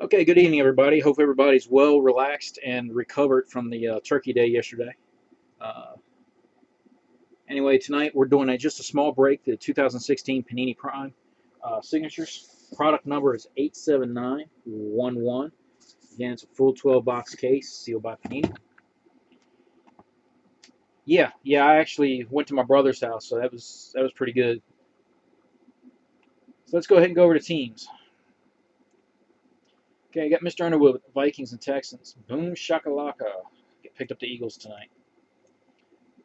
Okay, good evening, everybody. Hope everybody's well relaxed and recovered from the uh, Turkey Day yesterday. Uh, anyway, tonight we're doing a, just a small break. The 2016 Panini Prime uh, signatures. Product number is 87911. Again, it's a full 12 box case sealed by Panini. Yeah, yeah, I actually went to my brother's house, so that was that was pretty good. So let's go ahead and go over to teams. Okay, I got Mr. Underwood with the Vikings and Texans. Boom shakalaka. Get picked up the Eagles tonight.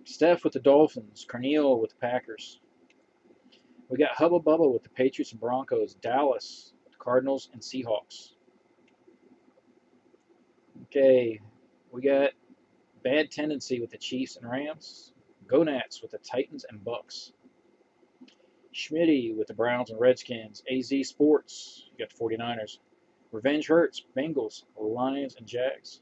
Steph with the Dolphins. Carneal with the Packers. We got Hubba Bubba with the Patriots and Broncos. Dallas the Cardinals and Seahawks. Okay, we got Bad Tendency with the Chiefs and Rams. Gonats with the Titans and Bucks. Schmitty with the Browns and Redskins. AZ Sports, you got the 49ers. Revenge Hurts, Bengals, Lions, and Jags.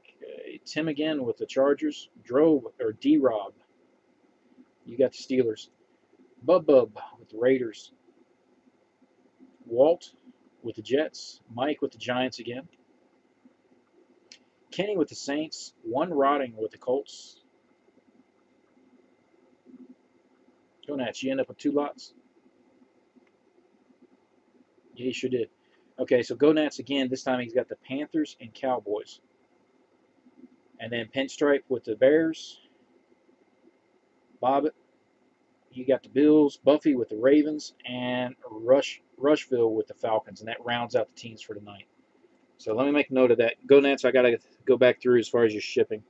Okay, Tim again with the Chargers. Drove, or D-Rob, you got the Steelers. Bub Bub with the Raiders. Walt with the Jets. Mike with the Giants again. Kenny with the Saints. One Rotting with the Colts. Go Nats. You end up with two lots. Yeah, he sure did. Okay, so go Nats again. This time he's got the Panthers and Cowboys. And then Pinstripe with the Bears. Bobbit, you got the Bills. Buffy with the Ravens. And Rush Rushville with the Falcons. And that rounds out the teams for tonight. So let me make note of that. Go Nats, I got to go back through as far as your shipping.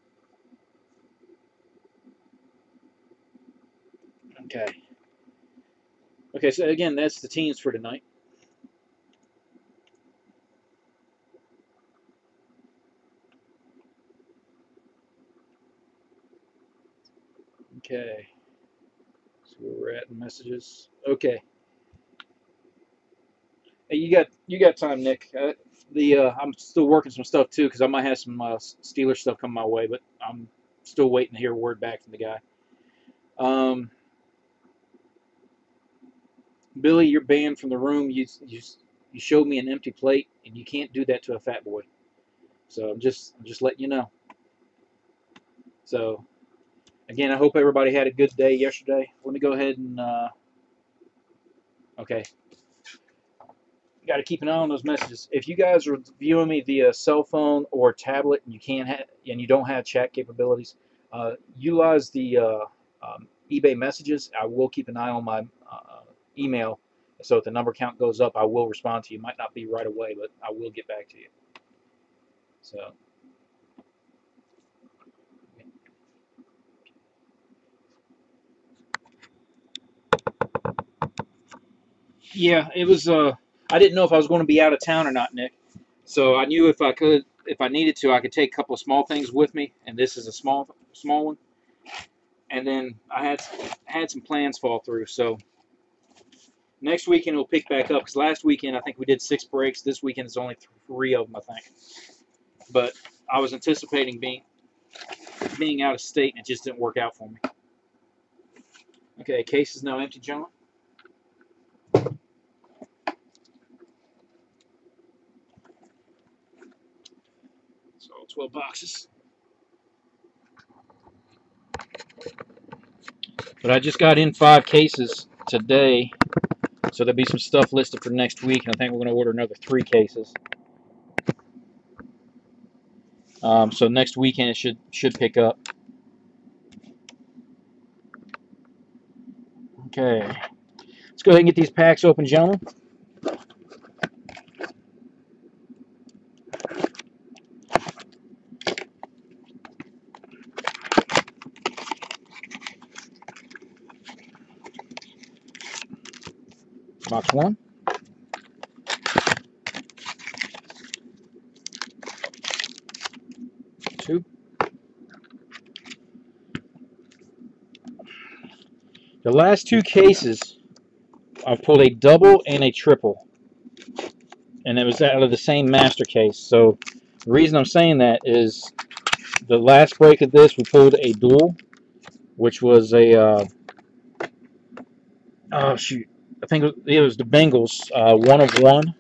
Okay. Okay, so again, that's the teams for tonight. Okay. So we're at in messages. Okay. Hey, you got you got time, Nick. Uh, the uh, I'm still working some stuff too because I might have some uh, Steeler stuff come my way, but I'm still waiting to hear word back from the guy. Um, Billy, you're banned from the room. You you you showed me an empty plate, and you can't do that to a fat boy. So I'm just I'm just letting you know. So again, I hope everybody had a good day yesterday. Let me go ahead and uh, okay got to keep an eye on those messages. If you guys are viewing me via cell phone or tablet and you can't have and you don't have chat capabilities, uh, utilize the uh, um, eBay messages. I will keep an eye on my uh, email, so if the number count goes up, I will respond to you. Might not be right away, but I will get back to you. So. Yeah, it was. Uh, I didn't know if I was going to be out of town or not, Nick. So I knew if I could, if I needed to, I could take a couple of small things with me, and this is a small, small one. And then I had had some plans fall through. So next weekend we'll pick back up because last weekend I think we did six breaks. This weekend is only three of them, I think. But I was anticipating being being out of state, and it just didn't work out for me. Okay, case is now empty, gentlemen. 12 boxes. But I just got in five cases today, so there'll be some stuff listed for next week, and I think we're going to order another three cases. Um, so next weekend it should should pick up. Okay, let's go ahead and get these packs open, gentlemen. Box one. Two. The last two cases, I've pulled a double and a triple. And it was out of the same master case. So the reason I'm saying that is the last break of this, we pulled a dual, which was a, uh, oh shoot, I think it was the Bengals, uh, one of one,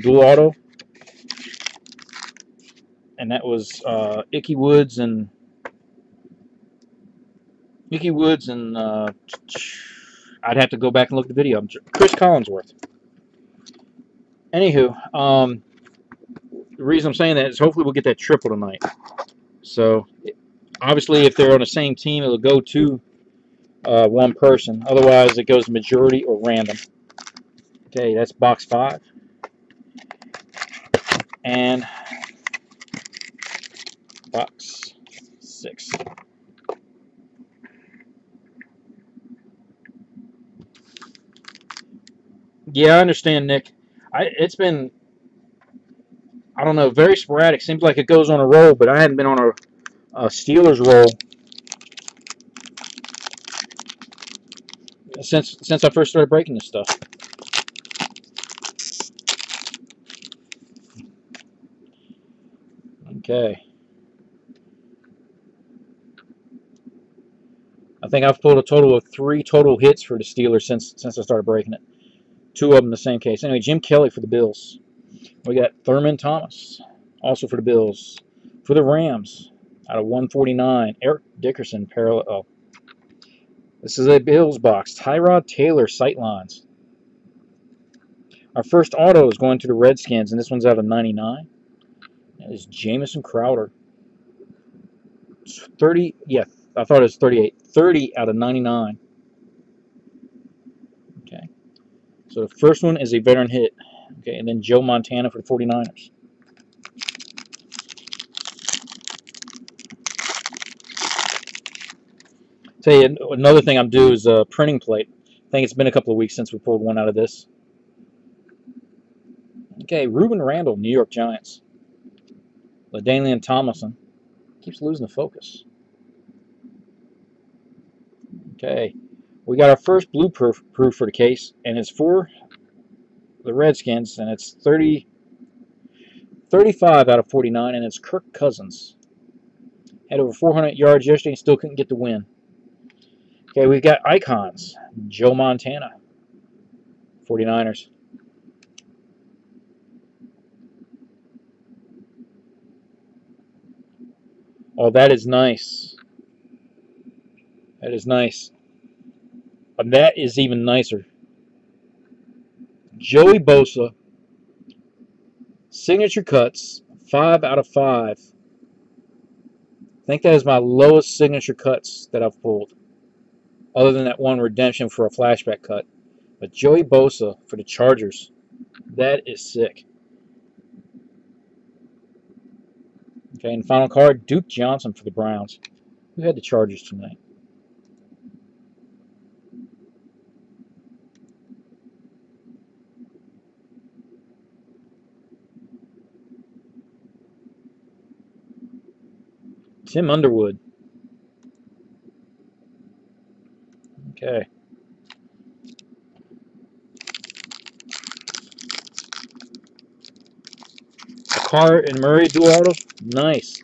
dual auto, and that was uh, Ickey Woods and Ickey Woods and uh, I'd have to go back and look at the video. Chris Collinsworth. Anywho, um, the reason I'm saying that is hopefully we'll get that triple tonight. So, obviously, if they're on the same team, it'll go to uh, one person. Otherwise, it goes majority or random. Okay, that's box five. And box six. Yeah, I understand, Nick. I, it's been, I don't know, very sporadic. Seems like it goes on a roll, but I hadn't been on a, a Steelers roll since since I first started breaking this stuff. Okay. I think I've pulled a total of three total hits for the Steelers since since I started breaking it. Two of them the same case. Anyway, Jim Kelly for the Bills. We got Thurman Thomas, also for the Bills. For the Rams, out of 149, Eric Dickerson, parallel. Oh. This is a Bills box. Tyrod Taylor, sightlines. Our first auto is going to the Redskins, and this one's out of 99. That is Jamison Crowder. 30, yeah, I thought it was 38. 30 out of 99. Okay. So the first one is a veteran hit. Okay, and then Joe Montana for the 49ers. Tell you another thing I'm due is a printing plate. I think it's been a couple of weeks since we pulled one out of this. Okay, Rueben Randle, New York Giants. LaDainian Tomlinson keeps losing the focus. Okay, we got our first blue proof, proof for the case, and it's for the Redskins, and it's 30, 35 out of 49, and it's Kirk Cousins. Had over 400 yards yesterday and still couldn't get the win. Okay, we've got icons. Joe Montana, 49ers. Oh, that is nice. That is nice. And that is even nicer. Joey Bosa, signature cuts, 5 out of 5. I think that is my lowest signature cuts that I've pulled. Other than that one redemption for a flashback cut. But Joey Bosa for the Chargers, that is sick. Okay, and final card, Duke Johnson for the Browns. Who had the Chargers tonight? Tim Underwood. Okay. Carr and Murray dual auto. Nice.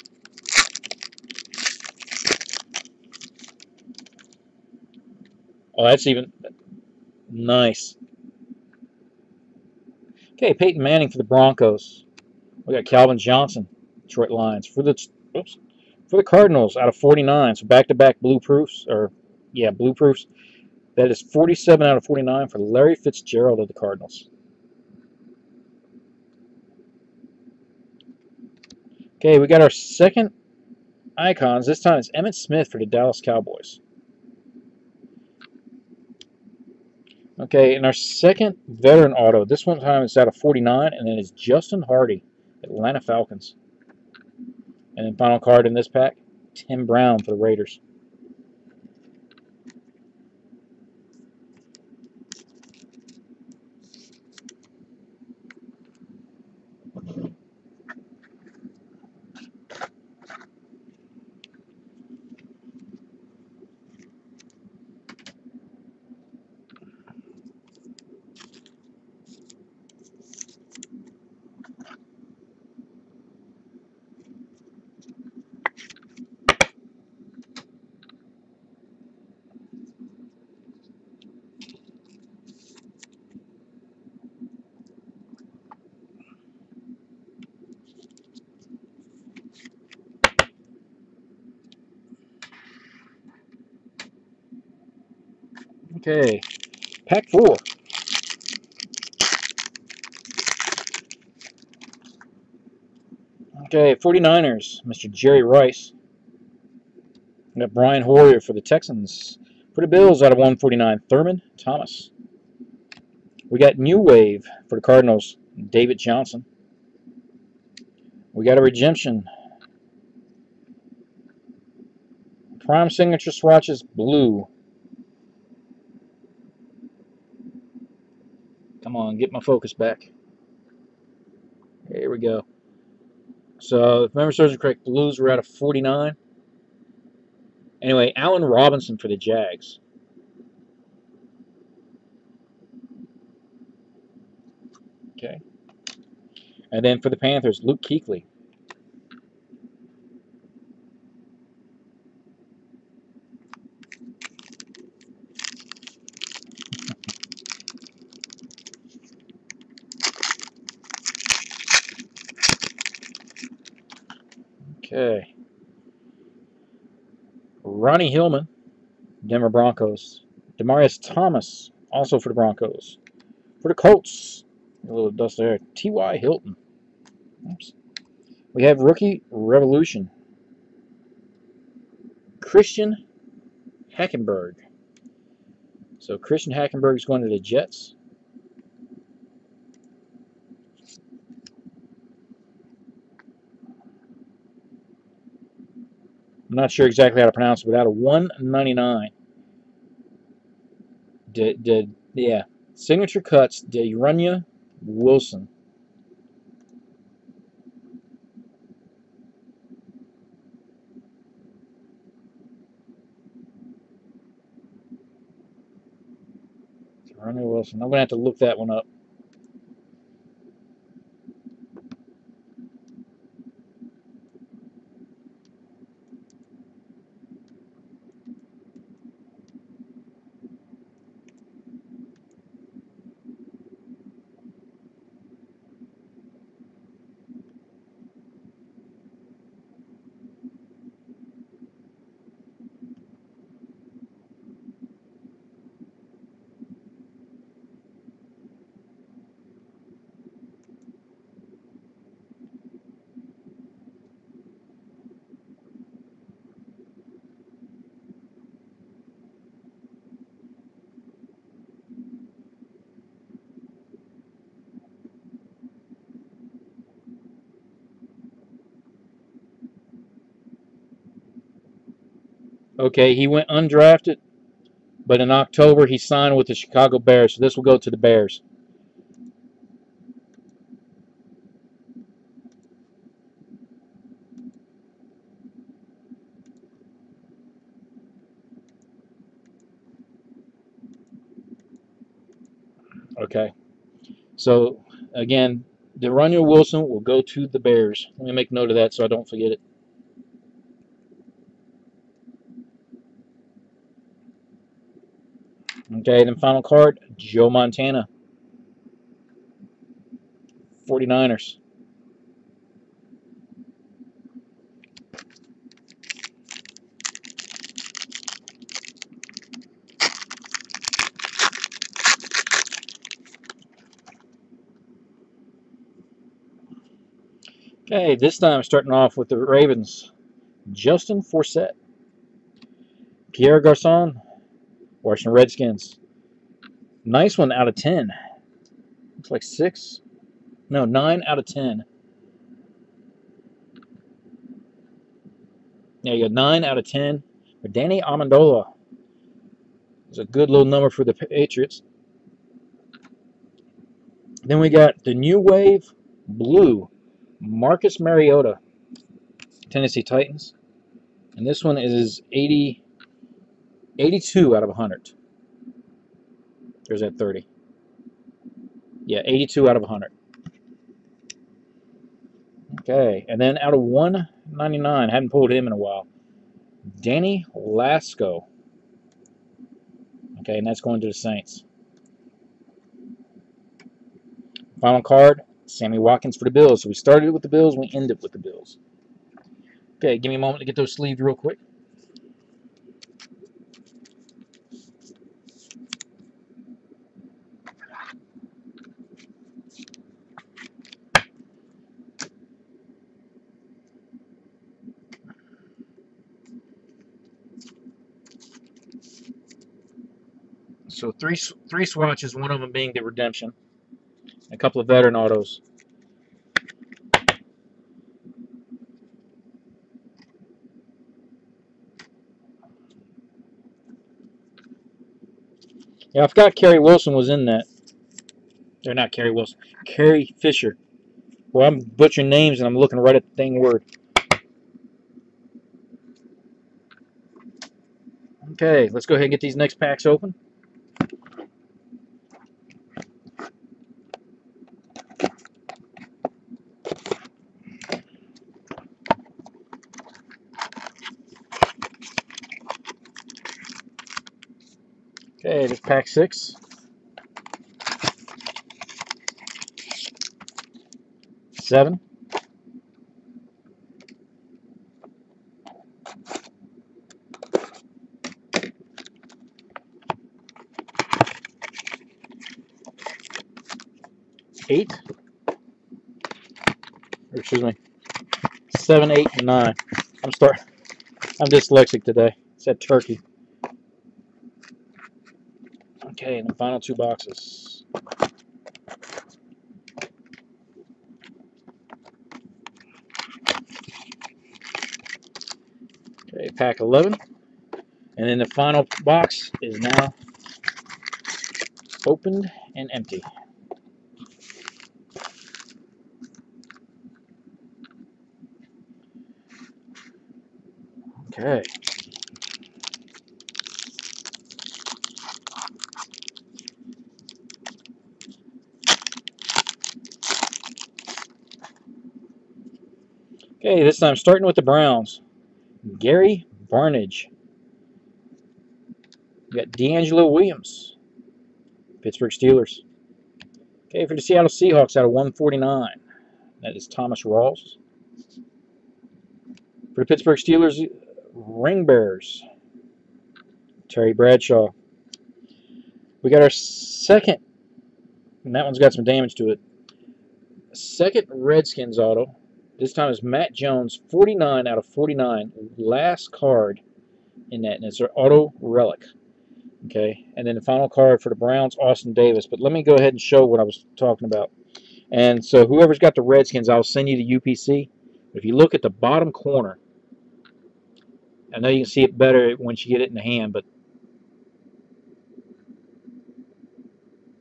Oh, that's even nice. Okay, Peyton Manning for the Broncos. We got Calvin Johnson, Detroit Lions. For the oops, for the Cardinals out of 49. So back-to-back blue proofs, or yeah, blue proofs. That is 47 out of 49 for Larry Fitzgerald of the Cardinals. Okay, we got our second icons. This time it's Emmitt Smith for the Dallas Cowboys. Okay, and our second veteran auto. This one time it's out of 49, and then it's Justin Hardy, Atlanta Falcons. And then final card in this pack, Tim Brown for the Raiders. Okay, pack four. Okay, 49ers, Mr. Jerry Rice. We got Brian Hoyer for the Texans. For the Bills, out of 149, Thurman Thomas. We got New Wave for the Cardinals, David Johnson. We got a redemption. Prime signature swatches, blue. Come on, get my focus back. Here we go. So, if memory serves me correct, blues were out of 49. Anyway, Allen Robinson for the Jags. Okay. And then for the Panthers, Luke Kuechly. Okay. Ronnie Hillman, Denver Broncos. Demaryius Thomas, also for the Broncos. For the Colts, a little dust there. T.Y. Hilton. Oops. We have rookie revolution. Christian Hackenberg. So Christian Hackenberg is going to the Jets. I'm not sure exactly how to pronounce it, but out of 199. Did, did yeah. Signature cuts, De'Runnya Wilson. Wilson. I'm going to have to look that one up. Okay, he went undrafted, but in October he signed with the Chicago Bears, so this will go to the Bears. Okay, so again, De'Runnya Wilson will go to the Bears. Let me make note of that so I don't forget it. Okay, then final card, Joe Montana. 49ers. Okay, this time starting off with the Ravens. Justin Forsett. Pierre Garcon, Washington Redskins. Nice one out of 10. Looks like 6. No, 9 out of 10. There you go, 9 out of 10 for Danny Amendola. It's a good little number for the Patriots. Then we got the New Wave Blue, Marcus Mariota, Tennessee Titans. And this one is 80 82 out of 100. There's that 30. Yeah, 82 out of 100. Okay, and then out of 199, hadn't pulled him in a while. Danny Lasco. Okay, and that's going to the Saints. Final card, Sammy Watkins for the Bills. So we started with the Bills, we ended up with the Bills. Okay, give me a moment to get those sleeved real quick. So three three swatches, one of them being the redemption. A couple of veteran autos. Yeah, I forgot Kerry Wilson was in that. They're not Kerry Wilson. Carrie Fisher. Well, I'm butchering names and I'm looking right at the dang word. Okay, let's go ahead and get these next packs open. Okay, this pack six. Seven. Eight. Or excuse me. Seven, eight, and nine. I'm start. I'm dyslexic today. Said turkey. Okay, and the final two boxes. Okay, pack 11. And then the final box is now opened and empty. Okay. Okay, this time starting with the Browns. Gary Barnidge. We got DeAngelo Williams. Pittsburgh Steelers. Okay, for the Seattle Seahawks out of 149. That is Thomas Rawls. For the Pittsburgh Steelers, Ring Bearers. Terry Bradshaw. We got our second, and that one's got some damage to it. Second Redskins auto. This time is Matt Jones, 49 out of 49. Last card in that, and it's their auto relic. Okay, and then the final card for the Browns, Austin Davis. But let me go ahead and show what I was talking about. And so whoever's got the Redskins, I'll send you the UPC. If you look at the bottom corner, I know you can see it better once you get it in the hand, but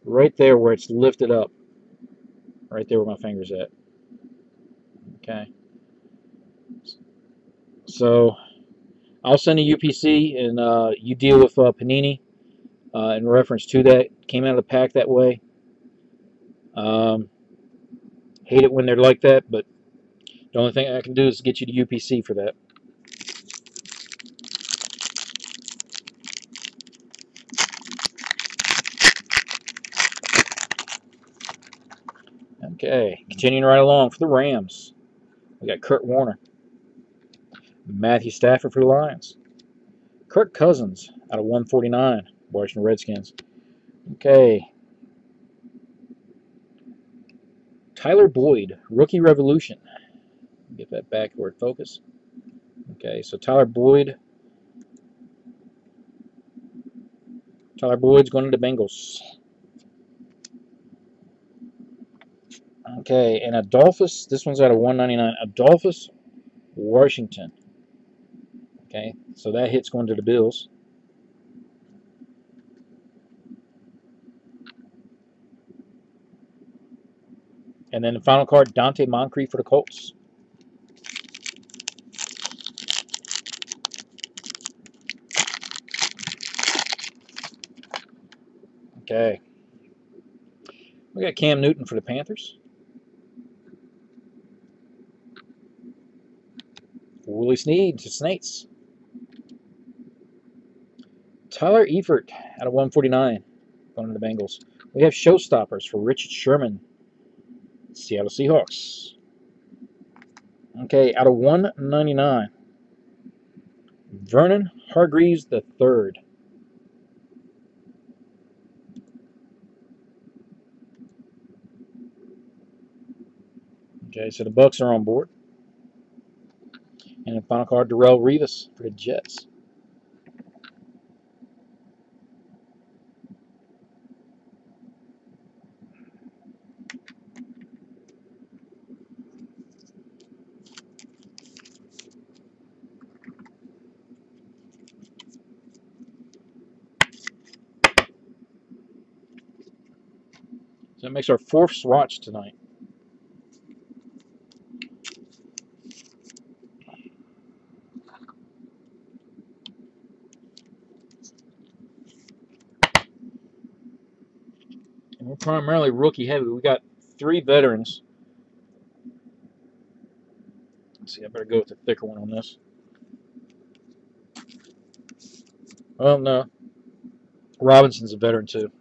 right there where it's lifted up, right there where my finger's at. Okay. So I'll send a UPC and uh, you deal with uh, Panini uh, in reference to that. Came out of the pack that way. Um, hate it when they're like that, but the only thing I can do is get you the UPC for that. Okay, continuing right along for the Rams. We got Kurt Warner. Matthew Stafford for the Lions. Kirk Cousins out of 149, Washington Redskins. Okay. Tyler Boyd, Rookie Revolution. Get that backward focus. Okay, so Tyler Boyd. Tyler Boyd's going to the Bengals. Okay, and Adolphus, this one's out of 199. Adolphus Washington. Okay, so that hit's going to the Bills. And then the final card, Dante Moncrief for the Colts. Okay. We got Cam Newton for the Panthers. Willie Snead to Snates. Tyler Eifert out of 149 going to the Bengals. We have showstoppers for Richard Sherman, Seattle Seahawks. Okay, out of 199, Vernon Hargreaves the third. Okay, so the Bucks are on board. And a final card, Darrell Rivas for the Jets. That makes our fourth swatch tonight. Primarily rookie heavy. We got three veterans. Let's see, I better go with the thicker one on this. Well, no. Robinson's a veteran too.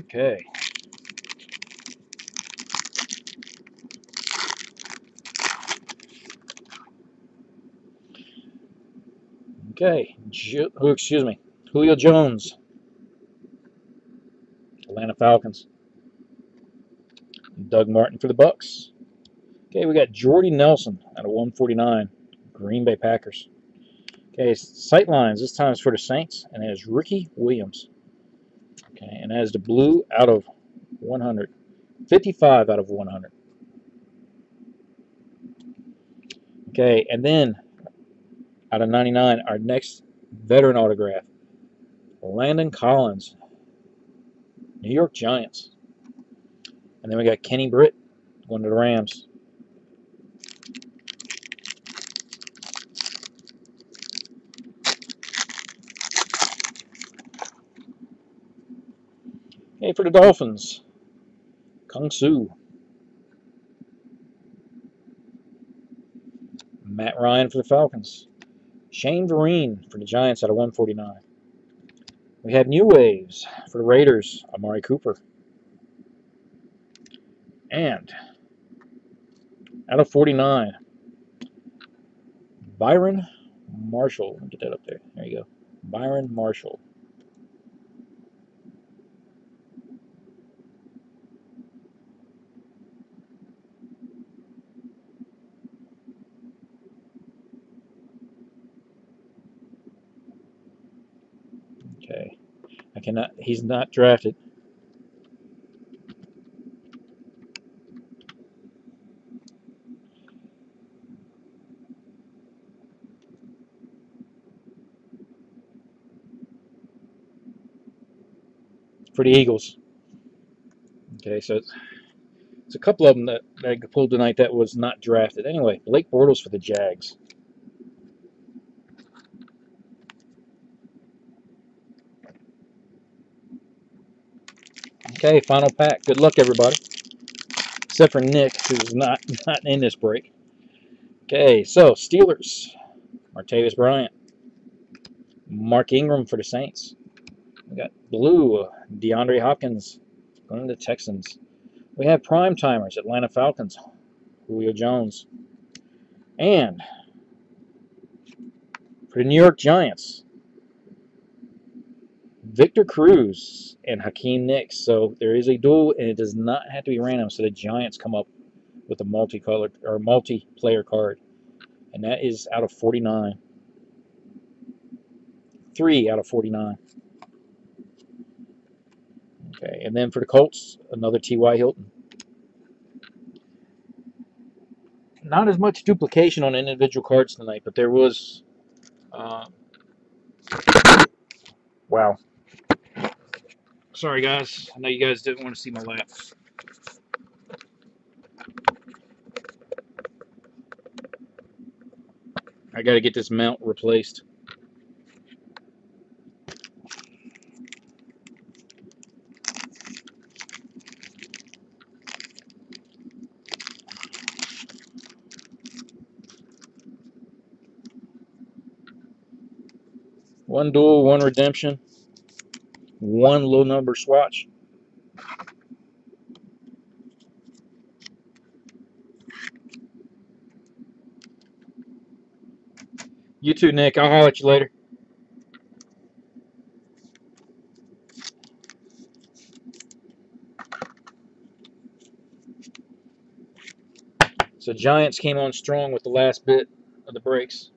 Okay. Okay. Ju oh, excuse me. Julio Jones. Atlanta Falcons. Doug Martin for the Bucks. Okay, we got Jordy Nelson out of 149. Green Bay Packers. Okay, sight lines. This time is for the Saints, and it is Ricky Williams. Okay, and that is the blue out of 100. 55 out of 100. Okay, and then out of 99, our next veteran autograph. Landon Collins, New York Giants. And then we got Kenny Britt going to the Rams. Okay, for the Dolphins, Kung Su. Matt Ryan for the Falcons. Shane Vereen for the Giants out of 149. We have New Waves for the Raiders, Amari Cooper. And out of 49, Byron Marshall. Get that up there. There you go. Byron Marshall. Okay. I cannot, he's not drafted. For the Eagles. Okay, so it's, a couple of them that, that I pulled tonight that was not drafted. Anyway, Blake Bortles for the Jags. Okay, final pack. Good luck, everybody. Except for Nick, who's not, not in this break. Okay, so Steelers. Martavis Bryant. Mark Ingram for the Saints. We got blue, DeAndre Hopkins going to the Texans. We have prime timers, Atlanta Falcons, Julio Jones. And for the New York Giants, Victor Cruz and Hakeem Nicks. So there is a dual, and it does not have to be random. So the Giants come up with a multicolored or multiplayer card, and that is out of 49. Three out of 49. Okay, and then for the Colts, another T.Y. Hilton. Not as much duplication on individual cards tonight, but there was. Uh, wow. Sorry, guys. I know you guys didn't want to see my lap. I got to get this mount replaced. One dual, one redemption, one low number swatch. You too, Nick. I'll holler at you later. So Giants came on strong with the last bit of the breaks.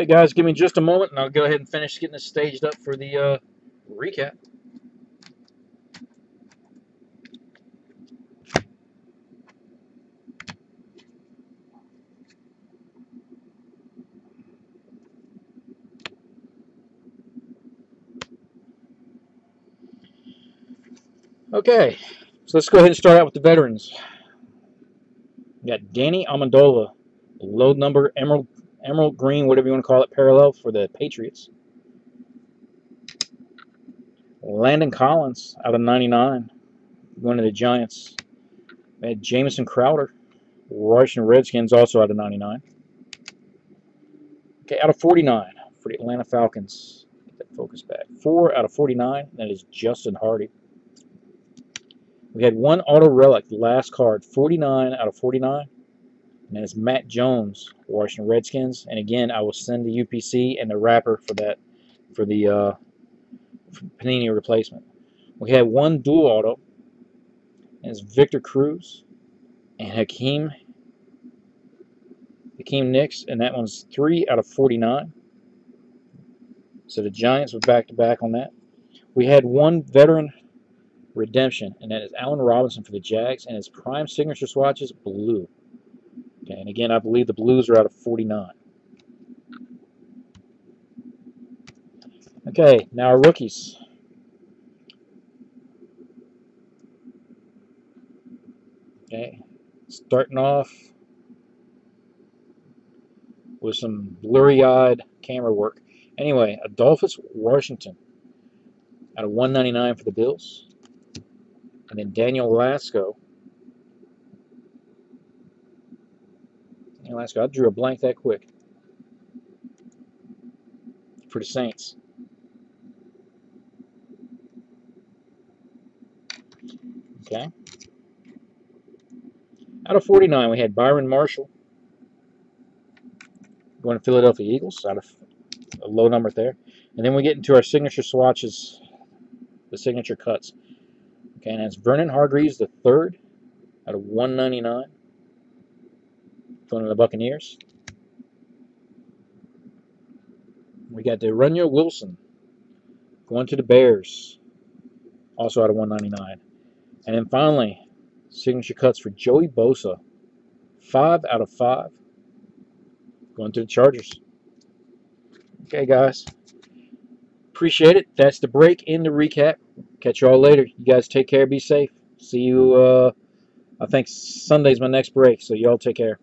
Okay, guys, give me just a moment, and I'll go ahead and finish getting this staged up for the uh, recap. Okay, so let's go ahead and start out with the veterans. We got Danny Amendola, load number Emerald Emerald Green, whatever you want to call it, parallel for the Patriots. Landon Collins out of 99, going to the Giants. Had Jamison Crowder, Washington Redskins, also out of 99. Okay, out of 49 for the Atlanta Falcons. Get that focus back. Four out of 49, that is Justin Hardy. We had one auto relic, last card, 49 out of 49. And it's Matt Jones, Washington Redskins. And again, I will send the UPC and the wrapper for that, for the uh, Panini replacement. We had one dual auto. And it's Victor Cruz and Hakeem Hakeem Nicks, and that one's 3 out of 49. So the Giants were back-to-back -back on that. We had one veteran redemption, and that is Allen Robinson for the Jags, and his prime signature swatch is blue. And again, I believe the blues are out of 49. Okay, now our rookies. Okay, starting off with some blurry-eyed camera work. Anyway, Adolphus Washington out of 199 for the Bills. And then Daniel Lasco. Daniel Lasco, I drew a blank that quick. For the Saints. Okay. Out of 49, we had Byron Marshall. Going to Philadelphia Eagles. Out of a low number there. And then we get into our signature swatches, the signature cuts. Okay, and that's Vernon Hargreaves the third out of 199 going to the Buccaneers. We got De'Runnya Wilson going to the Bears, also out of 199. And then finally, signature cuts for Joey Bosa, five out of five, going to the Chargers. Okay, guys. Appreciate it. That's the break in the recap. Catch you all later. You guys take care. Be safe. See you, uh, I think Sunday's my next break, so y'all take care.